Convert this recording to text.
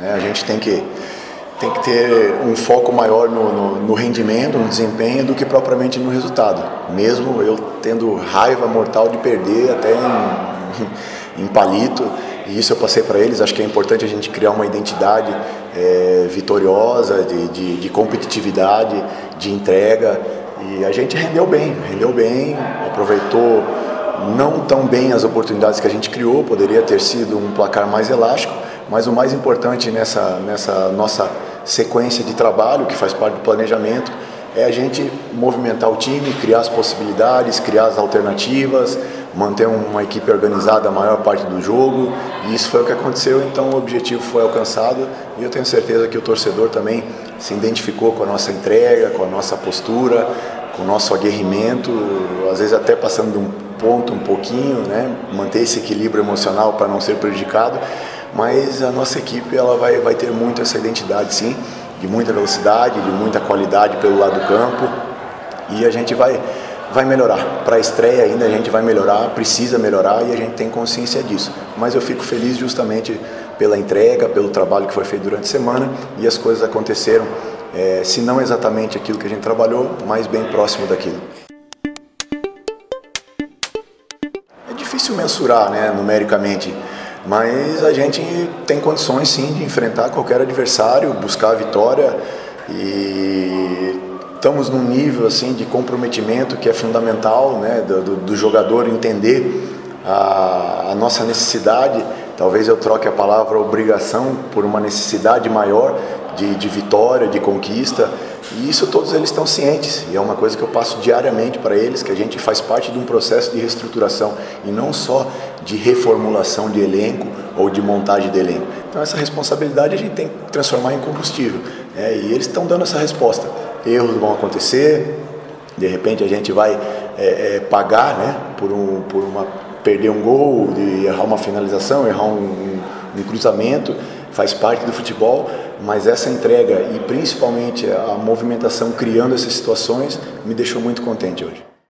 Né? A gente tem que, tem que ter um foco maior no, no, no, rendimento, no desempenho, do que propriamente no resultado. Mesmo eu tendo raiva mortal de perder até em, em palito, e isso eu passei para eles. Acho que é importante a gente criar uma identidade é, vitoriosa, de, de, de competitividade, de entrega. E a gente rendeu bem, rendeu bem, aproveitou não tão bem as oportunidades que a gente criou, poderia ter sido um placar mais elástico, mas o mais importante nessa, nessa nossa sequência de trabalho, que faz parte do planejamento, é a gente movimentar o time, criar as possibilidades, criar as alternativas, manter uma equipe organizada a maior parte do jogo, e isso foi o que aconteceu, então o objetivo foi alcançado, e eu tenho certeza que o torcedor também se identificou com a nossa entrega, com a nossa postura, com o nosso aguerrimento, às vezes até passando de um ponto um pouquinho, né? manter esse equilíbrio emocional para não ser prejudicado, mas a nossa equipe ela vai, vai ter muito essa identidade sim, de muita velocidade, de muita qualidade pelo lado do campo e a gente vai, vai melhorar. Para a estreia ainda a gente vai melhorar, precisa melhorar e a gente tem consciência disso. Mas eu fico feliz justamente pela entrega, pelo trabalho que foi feito durante a semana e as coisas aconteceram, é, se não exatamente aquilo que a gente trabalhou, mas bem próximo daquilo. difícil mensurar né, numericamente, mas a gente tem condições sim de enfrentar qualquer adversário, buscar a vitória e estamos num nível assim de comprometimento que é fundamental né, do, do jogador entender a, a nossa necessidade. Talvez eu troque a palavra obrigação por uma necessidade maior de, de vitória, de conquista. E isso todos eles estão cientes, e é uma coisa que eu passo diariamente para eles, que a gente faz parte de um processo de reestruturação e não só de reformulação de elenco ou de montagem de elenco. Então essa responsabilidade a gente tem que transformar em combustível, é, e eles estão dando essa resposta. Erros vão acontecer, de repente a gente vai é, é, pagar né, por, um, por uma, perder um gol, de errar uma finalização, errar um, um, um cruzamento, faz parte do futebol, mas essa entrega e principalmente a movimentação criando essas situações me deixou muito contente hoje.